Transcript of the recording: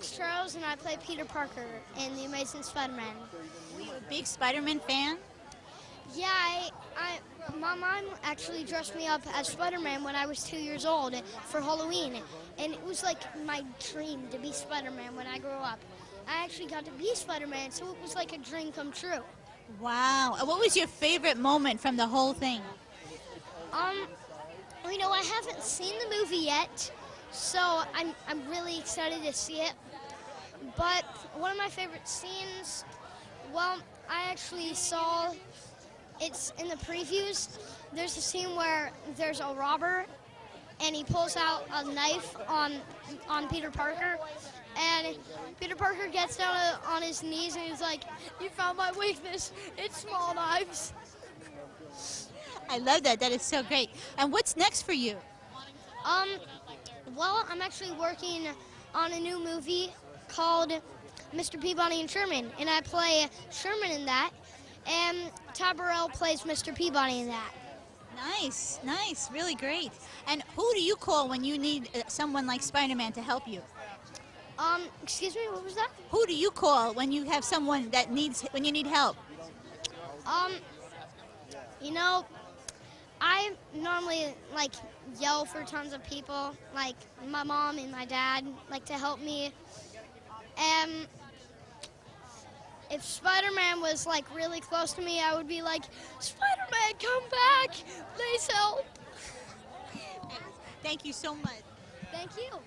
Max Charles, and I play Peter Parker in The Amazing Spider-Man. Were you a big Spider-Man fan? Yeah, I, I, my mom actually dressed me up as Spider-Man when I was two years old for Halloween, and it was like my dream to be Spider-Man when I grew up. I actually got to be Spider-Man, so it was like a dream come true. Wow. What was your favorite moment from the whole thing? Um, you know, I haven't seen the movie yet, so I'm, I'm really excited to see it. But one of my favorite scenes, well, I actually saw it's in the previews. There's a scene where there's a robber and he pulls out a knife on on Peter Parker. And Peter Parker gets down on his knees and he's like, "You found my weakness. It's small knives." I love that. That is so great. And what's next for you? Um, well, I'm actually working on a new movie called Mr. Peabody and Sherman, and I play Sherman in that, and Ty Burrell plays Mr. Peabody in that. Nice, nice, really great. And who do you call when you need uh, someone like Spider-Man to help you? Um, excuse me, what was that? Who do you call when you have someone that needs when you need help? Um, you know, I normally like yell for tons of people, like my mom and my dad, like to help me. And if Spider-Man was like really close to me, I would be like, "Spider-Man, come back! Please help!" Thank you so much. Thank you.